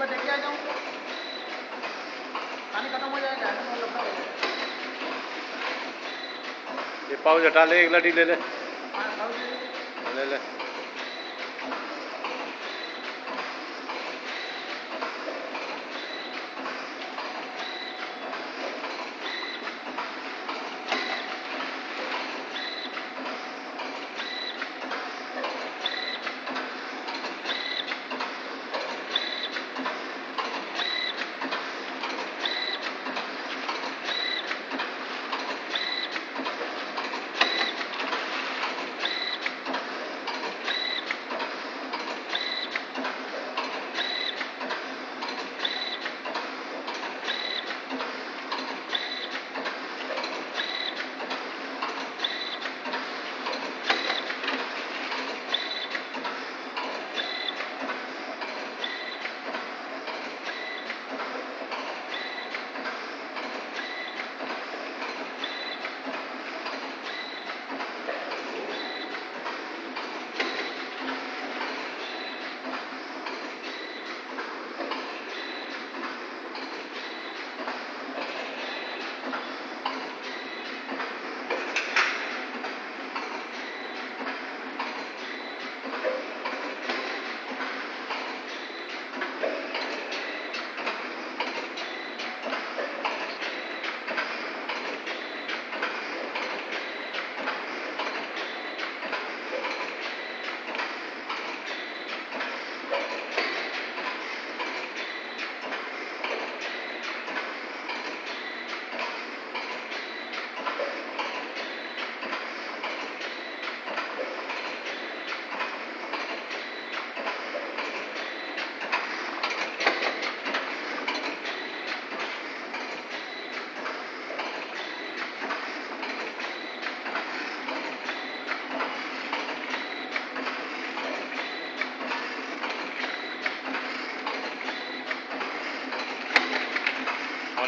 मैं देख आ जाऊँ। पानी खत्म हो जाएगा ये पाउच हटा ले एक लटी हाँ, ले ले। ले ले।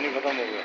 पानी खत्म हो गया।